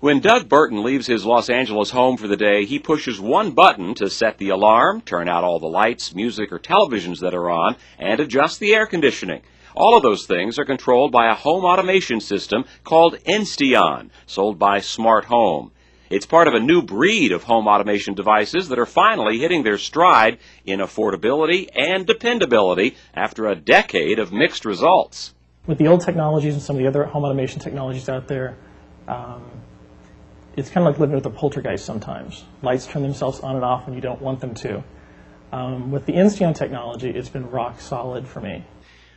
When Doug Burton leaves his Los Angeles home for the day, he pushes one button to set the alarm, turn out all the lights, music, or televisions that are on, and adjust the air conditioning. All of those things are controlled by a home automation system called Insteon, sold by Smart Home. It's part of a new breed of home automation devices that are finally hitting their stride in affordability and dependability after a decade of mixed results. With the old technologies and some of the other home automation technologies out there, um, it's kind of like living with a poltergeist sometimes. Lights turn themselves on and off when you don't want them to. Um, with the Insteon technology, it's been rock solid for me.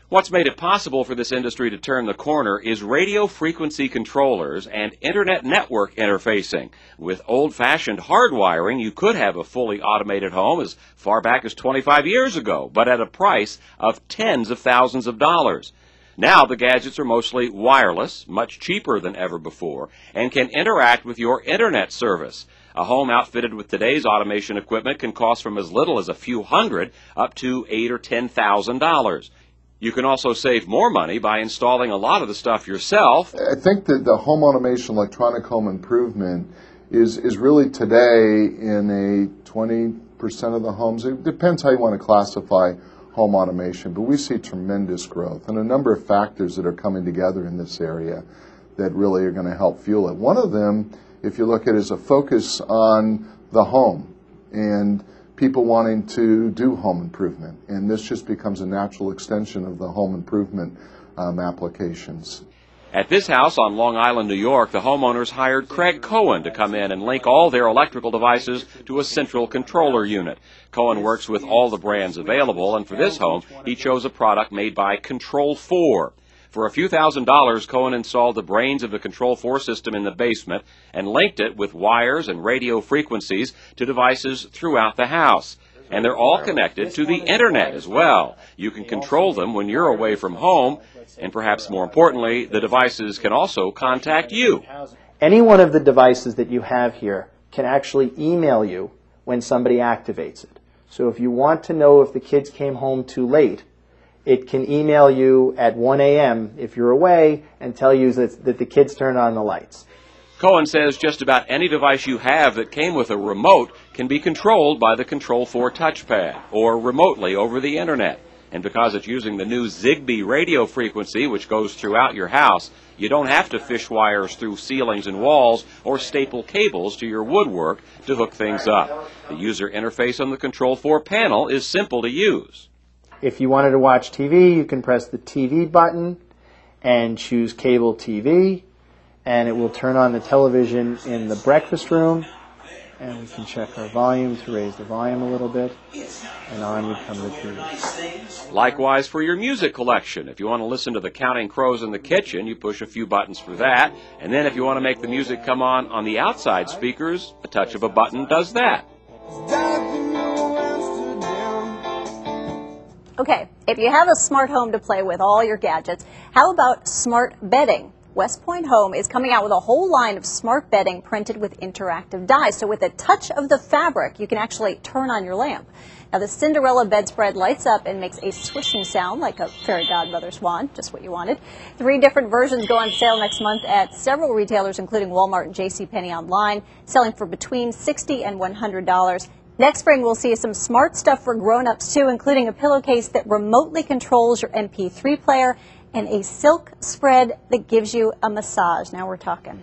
What's made it possible for this industry to turn the corner is radio frequency controllers and internet network interfacing. With old fashioned hardwiring, you could have a fully automated home as far back as 25 years ago, but at a price of tens of thousands of dollars. Now the gadgets are mostly wireless, much cheaper than ever before, and can interact with your internet service. A home outfitted with today's automation equipment can cost from as little as a few hundred up to eight or ten thousand dollars. You can also save more money by installing a lot of the stuff yourself. I think that the home automation, electronic home improvement, is, is really today in a 20% of the homes. It depends how you want to classify home automation, but we see tremendous growth and a number of factors that are coming together in this area that really are going to help fuel it. One of them, if you look at it, is a focus on the home and people wanting to do home improvement. And this just becomes a natural extension of the home improvement um, applications. At this house on Long Island, New York, the homeowners hired Craig Cohen to come in and link all their electrical devices to a central controller unit. Cohen works with all the brands available, and for this home, he chose a product made by Control 4. For a few thousand dollars, Cohen installed the brains of the Control 4 system in the basement and linked it with wires and radio frequencies to devices throughout the house. And they're all connected to the internet as well. You can control them when you're away from home, and perhaps more importantly, the devices can also contact you. Any one of the devices that you have here can actually email you when somebody activates it. So if you want to know if the kids came home too late, it can email you at 1 a.m. if you're away and tell you that, that the kids turned on the lights. Cohen says just about any device you have that came with a remote can be controlled by the Control 4 touchpad or remotely over the internet. And because it's using the new Zigbee radio frequency, which goes throughout your house, you don't have to fish wires through ceilings and walls or staple cables to your woodwork to hook things up. The user interface on the Control 4 panel is simple to use. If you wanted to watch TV, you can press the TV button and choose cable TV, and it will turn on the television in the breakfast room. And we can check our volume to raise the volume a little bit, and on would come the TV. Likewise for your music collection. If you want to listen to the Counting Crows in the kitchen, you push a few buttons for that. And then if you want to make the music come on on the outside speakers, a touch of a button does that. Okay, if you have a smart home to play with all your gadgets, how about smart bedding? West Point Home is coming out with a whole line of smart bedding printed with interactive dyes. So with a touch of the fabric, you can actually turn on your lamp. Now the Cinderella bedspread lights up and makes a swishing sound like a fairy godmother's wand, just what you wanted. Three different versions go on sale next month at several retailers, including Walmart and JCPenney online, selling for between $60 and $100. Next spring, we'll see some smart stuff for grown-ups too, including a pillowcase that remotely controls your MP3 player and a silk spread that gives you a massage. Now we're talking.